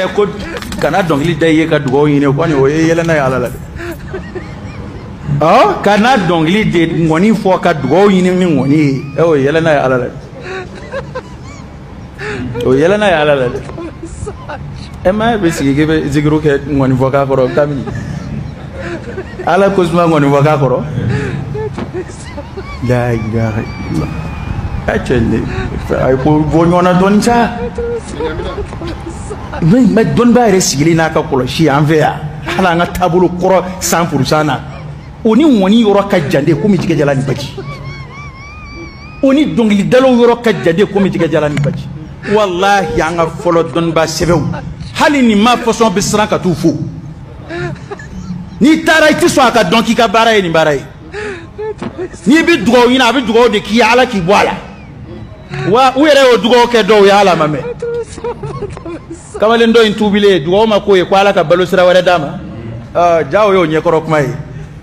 yɛrɛ ko kana dɔnkili da i ye ka dugawu ɲini o kɔni o ye yɛlɛnna ye ala la dɛ ɔ kana dɔnkili de ŋɔni fɔ ka dugawu ɲini ni ŋɔni ye ɛ o ye yɛlɛnna ye ala la dɛ o yɛlɛna y'a la la dɛ e ma bɛ sigi k'i bɛ zikiru kɛ ŋɔnifɔka kɔrɔ kabini ala ko suma ŋɔnifɔka kɔrɔ la ilaha illa a cɛ ne a ye ko bɔ ɲɔgɔn na dɔɔni sa mɛ dɔnnibaa yɛrɛ sigilen n'a ka kɔlɔsi an fɛ yan hali an ka taabolo kɔrɔ san purusan na o ni ŋɔni yɔrɔ ka jan de komi jɛgɛjalan ni baji o ni dɔnkilidalaw yɔrɔ ka jade komi tigɛ jala ni baji walahi an ka fɔlɔ dɔnnibaa sɛbɛw hali nin ma pɔsɔn bɛ siran ka t'u fo n'i taara i tɛ sɔn a ka dɔn k'i ka baara ye nin baara ye n'i bɛ dugawu ɲini a bɛ dugawu de k'i ye ala k'i bɔ a la wa u yɛrɛ y'o dugawu kɛ dɔw ye ala ma mɛn kamalen dɔ in tuubilen dugawu ma k'o ye ko ala ka balo sira wɛrɛ d'a ma jaa o y'o ɲɛkɔrɔ kuma ye